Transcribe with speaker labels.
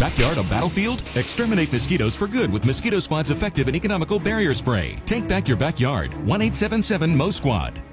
Speaker 1: backyard a battlefield? Exterminate mosquitoes for good with Mosquito Squad's effective and economical barrier spray. Take back your backyard. One eight seven seven 877 Mo Squad.